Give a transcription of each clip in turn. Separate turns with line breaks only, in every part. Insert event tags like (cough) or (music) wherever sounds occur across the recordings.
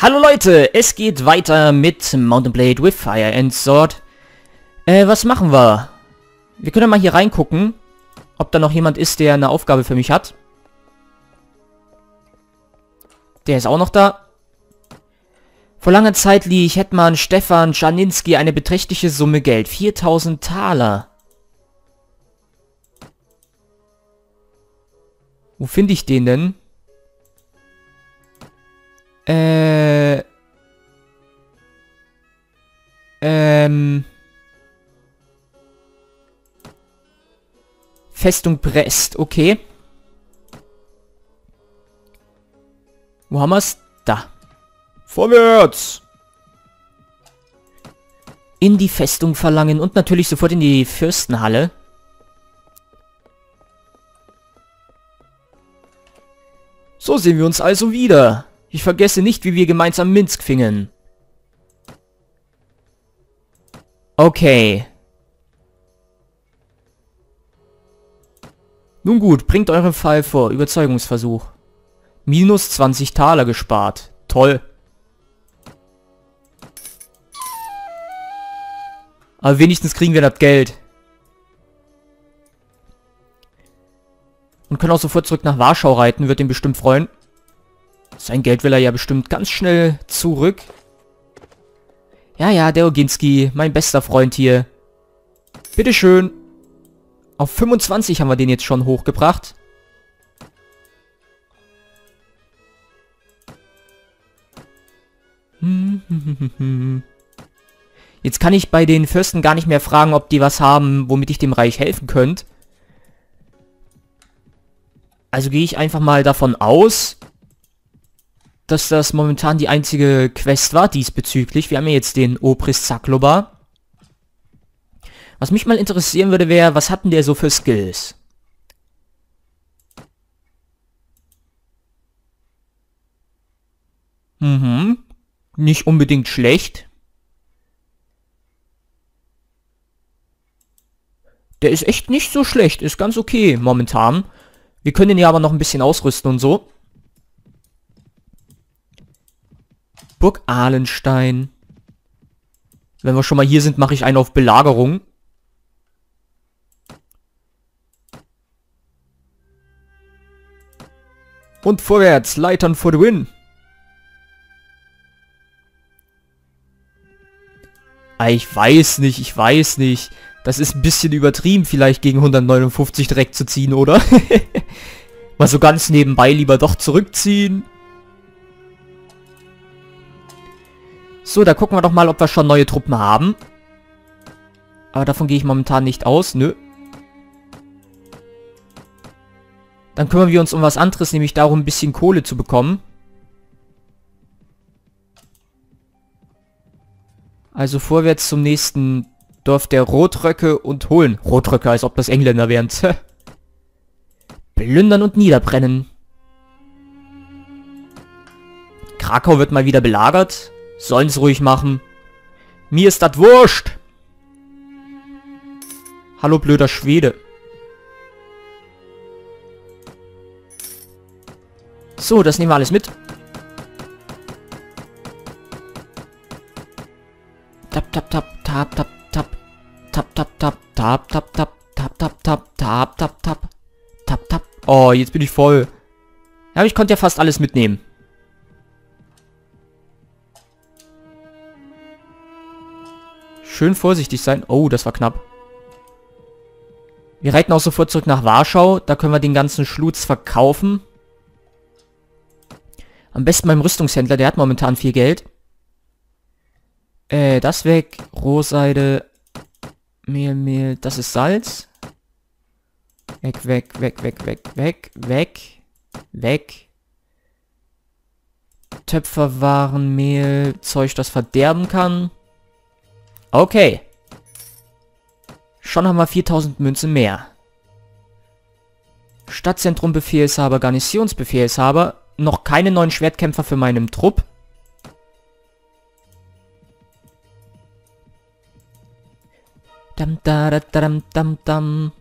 Hallo Leute, es geht weiter mit Mountain Blade with Fire and Sword. Äh, was machen wir? Wir können mal hier reingucken, ob da noch jemand ist, der eine Aufgabe für mich hat. Der ist auch noch da. Vor langer Zeit lieh ich Hetman Stefan Czarninski eine beträchtliche Summe Geld. 4000 Taler. Wo finde ich den denn? Äh... Ähm... Festung Brest, okay. Wo haben wir's? Da. Vorwärts! In die Festung verlangen und natürlich sofort in die Fürstenhalle. So sehen wir uns also wieder. Ich vergesse nicht, wie wir gemeinsam Minsk fingen. Okay. Nun gut, bringt euren Fall vor. Überzeugungsversuch. Minus 20 Taler gespart. Toll. Aber wenigstens kriegen wir das Geld. Und können auch sofort zurück nach Warschau reiten. Wird ihn bestimmt freuen. Sein Geld will er ja bestimmt ganz schnell zurück. Ja, ja, der Oginski, mein bester Freund hier. Bitteschön. Auf 25 haben wir den jetzt schon hochgebracht. (laughs) Jetzt kann ich bei den Fürsten gar nicht mehr fragen, ob die was haben, womit ich dem Reich helfen könnte. Also gehe ich einfach mal davon aus, dass das momentan die einzige Quest war diesbezüglich. Wir haben ja jetzt den Obrist Zakloba. Was mich mal interessieren würde, wäre, was hatten der so für Skills? Mhm. Nicht unbedingt schlecht. Der ist echt nicht so schlecht. Ist ganz okay momentan. Wir können ihn ja aber noch ein bisschen ausrüsten und so. Burg Ahlenstein. Wenn wir schon mal hier sind, mache ich einen auf Belagerung. Und vorwärts, Leitern for the win. Ah, ich weiß nicht, ich weiß nicht. Das ist ein bisschen übertrieben, vielleicht gegen 159 direkt zu ziehen, oder? (laughs) Mal so ganz nebenbei lieber doch zurückziehen. So, da gucken wir doch mal, ob wir schon neue Truppen haben. Aber davon gehe ich momentan nicht aus. Nö. Dann kümmern wir uns um was anderes, nämlich darum, ein bisschen Kohle zu bekommen. Also vorwärts zum nächsten Dorf der Rotröcke und holen. Rotröcke, als ob das Engländer wären. (laughs) Plündern und niederbrennen. Krakau wird mal wieder belagert. Sollen's ruhig machen. Mir ist das wurscht. Hallo blöder Schwede. So, das nehmen wir alles mit. Tap, tap, tap, tap, tap, tap. Tap, tap, tap, tap, tap, tap, tap, tap, tap, tap, tap, tap. Tap, tap. Oh, jetzt bin ich voll. Ja, ich konnte ja fast alles mitnehmen. Schön vorsichtig sein. Oh, das war knapp. Wir reiten auch sofort zurück nach Warschau. Da können wir den ganzen Schlutz verkaufen. Am besten beim Rüstungshändler. Der hat momentan viel Geld. Äh, das weg. Rohseide. Mehl, Mehl. Das ist Salz. Weg, weg, weg, weg, weg, weg, weg. Weg. Töpferwaren, Mehl, Zeug, das verderben kann. Okay. Schon haben wir 4000 Münzen mehr. Stadtzentrum Befehlshaber, Garnisonsbefehlshaber. Noch keine neuen Schwertkämpfer für meinen Trupp. Dam, da, da, dam, dam, dam.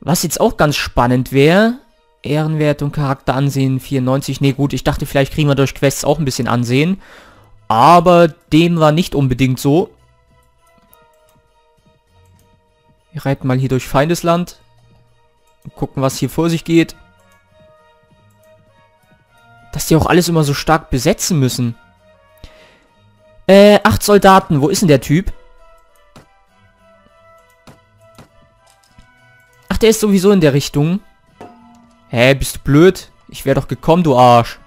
Was jetzt auch ganz spannend wäre, Ehrenwert und Charakteransehen 94. Nee, gut, ich dachte, vielleicht kriegen wir durch Quests auch ein bisschen Ansehen. Aber dem war nicht unbedingt so. Wir reiten mal hier durch Feindesland. Gucken, was hier vor sich geht. Dass die auch alles immer so stark besetzen müssen. Äh, acht Soldaten. Wo ist denn der Typ? Ach, der ist sowieso in der Richtung. Hä, bist du blöd? Ich wäre doch gekommen, du Arsch.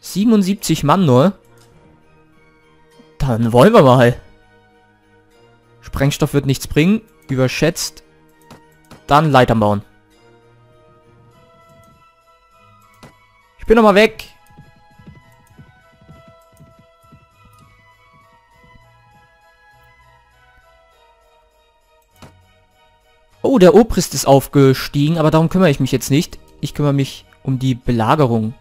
77 Mann nur. Dann wollen wir mal. Sprengstoff wird nichts bringen. Überschätzt. Dann Leitern bauen. Ich bin noch mal weg. Oh, der Obrist ist aufgestiegen, aber darum kümmere ich mich jetzt nicht. Ich kümmere mich um die Belagerung.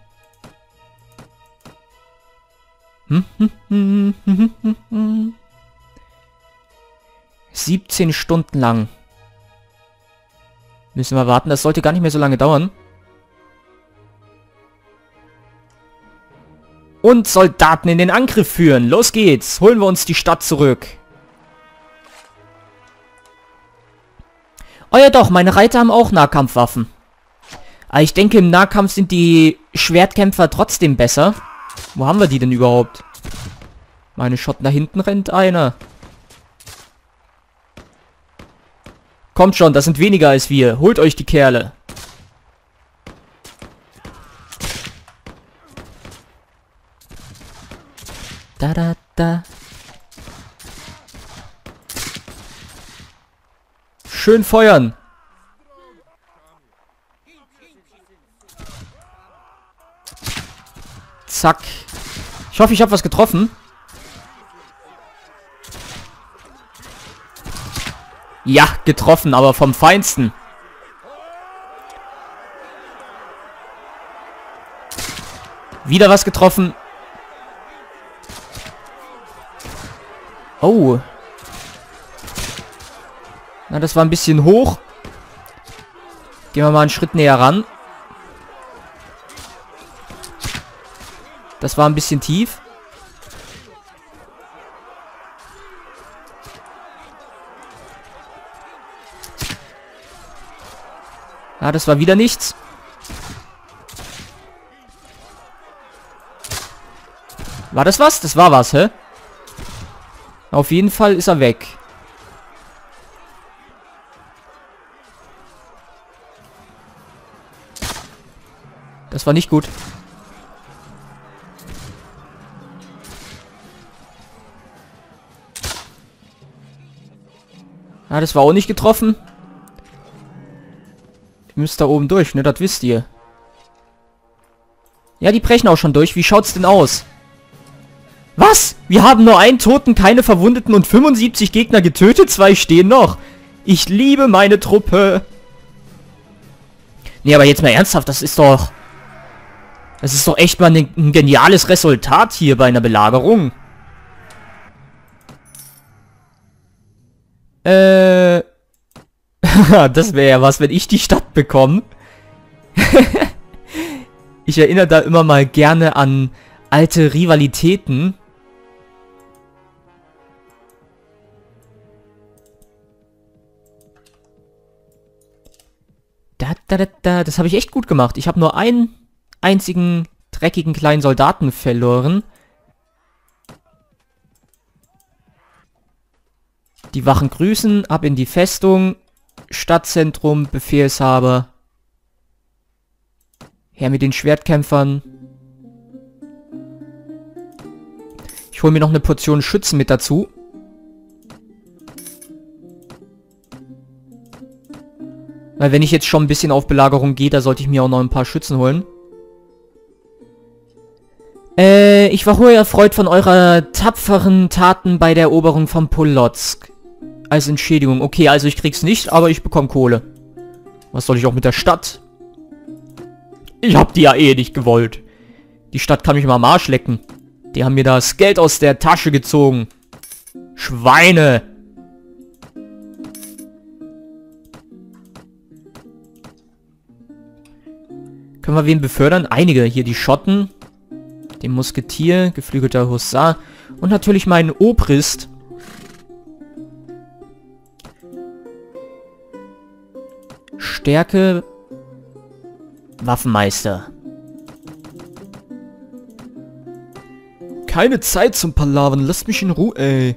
17 Stunden lang. Müssen wir warten, das sollte gar nicht mehr so lange dauern. Und Soldaten in den Angriff führen. Los geht's. Holen wir uns die Stadt zurück. Oh ja doch, meine Reiter haben auch Nahkampfwaffen. Aber ich denke, im Nahkampf sind die Schwertkämpfer trotzdem besser. Wo haben wir die denn überhaupt? Meine Schotten, da hinten rennt einer. Kommt schon, das sind weniger als wir. Holt euch die Kerle. Da da da. Schön feuern. Zack. Ich hoffe, ich habe was getroffen. Ja, getroffen, aber vom Feinsten. Wieder was getroffen. Oh. Na, das war ein bisschen hoch. Gehen wir mal einen Schritt näher ran. Das war ein bisschen tief. Ah, das war wieder nichts. War das was? Das war was, hä? Auf jeden Fall ist er weg. Das war nicht gut. Ah, das war auch nicht getroffen. Ihr müsst da oben durch, ne? Das wisst ihr. Ja, die brechen auch schon durch. Wie schaut's denn aus? Was? Wir haben nur einen Toten, keine Verwundeten und 75 Gegner getötet. Zwei stehen noch. Ich liebe meine Truppe. Nee, aber jetzt mal ernsthaft, das ist doch... Das ist doch echt mal ne, ein geniales Resultat hier bei einer Belagerung. Äh... (laughs) das wäre ja was, wenn ich die Stadt bekomme. (laughs) ich erinnere da immer mal gerne an alte Rivalitäten. Da, da, da, da. Das habe ich echt gut gemacht. Ich habe nur einen einzigen dreckigen kleinen Soldaten verloren. Die Wachen grüßen, ab in die Festung, Stadtzentrum, Befehlshaber. Her mit den Schwertkämpfern. Ich hole mir noch eine Portion Schützen mit dazu. Weil wenn ich jetzt schon ein bisschen auf Belagerung gehe, da sollte ich mir auch noch ein paar Schützen holen. Äh, ich war hoch erfreut von eurer tapferen Taten bei der Eroberung von Polotsk. Als Entschädigung. Okay, also ich krieg's nicht, aber ich bekomme Kohle. Was soll ich auch mit der Stadt? Ich hab die ja eh nicht gewollt. Die Stadt kann mich mal am Arsch lecken. Die haben mir das Geld aus der Tasche gezogen. Schweine! Können wir wen befördern? Einige. Hier die Schotten. Den Musketier, geflügelter Hussar. Und natürlich meinen Obrist. Stärke. Waffenmeister. Keine Zeit zum Palavern. Lasst mich in Ruhe, ey.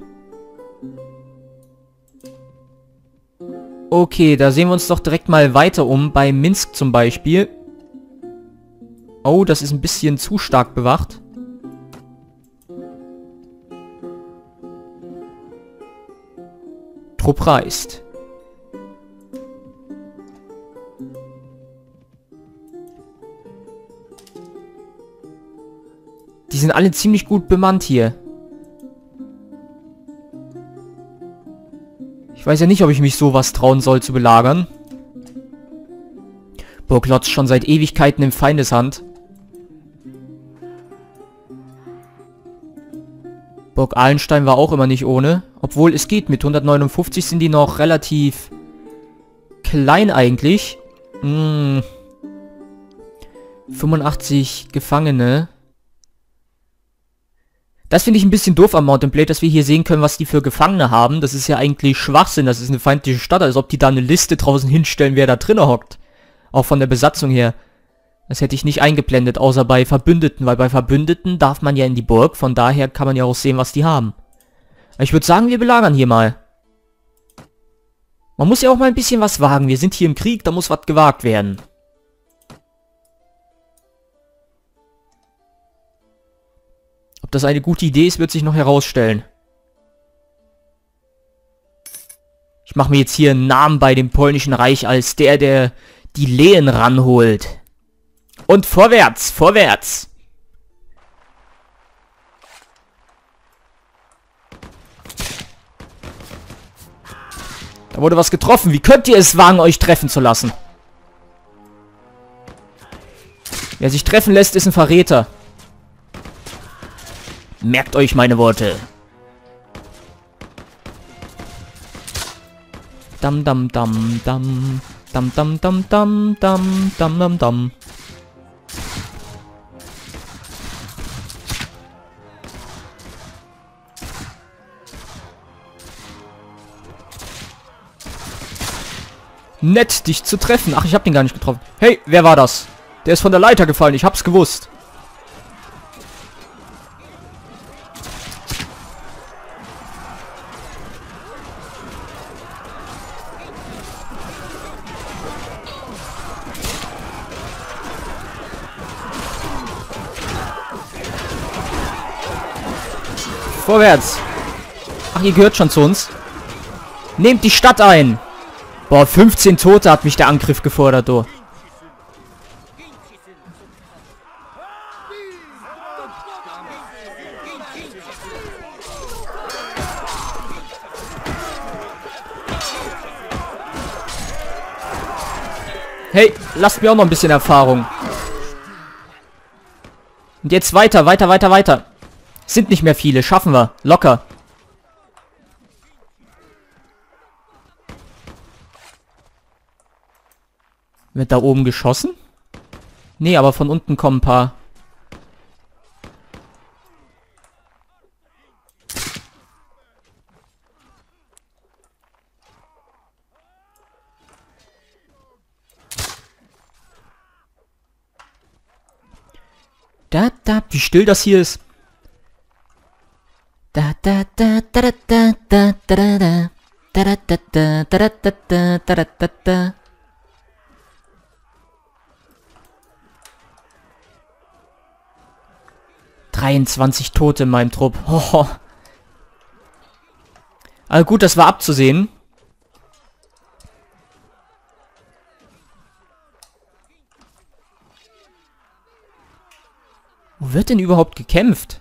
Okay, da sehen wir uns doch direkt mal weiter um. Bei Minsk zum Beispiel. Oh, das ist ein bisschen zu stark bewacht. Trupp reist. Die sind alle ziemlich gut bemannt hier. Ich weiß ja nicht, ob ich mich sowas trauen soll zu belagern. Burg Lotz schon seit Ewigkeiten in Feindeshand. Burg Ahlenstein war auch immer nicht ohne. Obwohl, es geht. Mit 159 sind die noch relativ klein eigentlich. Hm. 85 Gefangene. Das finde ich ein bisschen doof am Mountain Blade, dass wir hier sehen können, was die für Gefangene haben. Das ist ja eigentlich Schwachsinn. Das ist eine feindliche Stadt, als ob die da eine Liste draußen hinstellen, wer da drinnen hockt. Auch von der Besatzung her. Das hätte ich nicht eingeblendet, außer bei Verbündeten, weil bei Verbündeten darf man ja in die Burg, von daher kann man ja auch sehen, was die haben. Ich würde sagen, wir belagern hier mal. Man muss ja auch mal ein bisschen was wagen. Wir sind hier im Krieg, da muss was gewagt werden. Ob das eine gute Idee ist, wird sich noch herausstellen. Ich mache mir jetzt hier einen Namen bei dem polnischen Reich als der, der die Lehen ranholt. Und vorwärts, vorwärts. Da wurde was getroffen. Wie könnt ihr es wagen, euch treffen zu lassen? Wer sich treffen lässt, ist ein Verräter. Merkt euch meine Worte. Dam dam dam dam. Dam dam dam dam dam dam dam dam. Nett, dich zu treffen. Ach, ich hab den gar nicht getroffen. Hey, wer war das? Der ist von der Leiter gefallen. Ich hab's gewusst. Vorwärts. Ach, ihr gehört schon zu uns. Nehmt die Stadt ein. Boah, 15 Tote hat mich der Angriff gefordert, du. Hey, lasst mir auch noch ein bisschen Erfahrung. Und jetzt weiter, weiter, weiter, weiter. Sind nicht mehr viele. Schaffen wir. Locker. Wird da oben geschossen? Nee, aber von unten kommen ein paar. Da, da, wie still das hier ist. Da da da da da da da da da da da da 23 Tote in meinem Trupp. Oh. Also gut, das war abzusehen. Wo wird denn überhaupt gekämpft?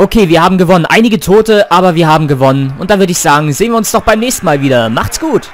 Okay, wir haben gewonnen. Einige Tote, aber wir haben gewonnen. Und dann würde ich sagen, sehen wir uns doch beim nächsten Mal wieder. Macht's gut!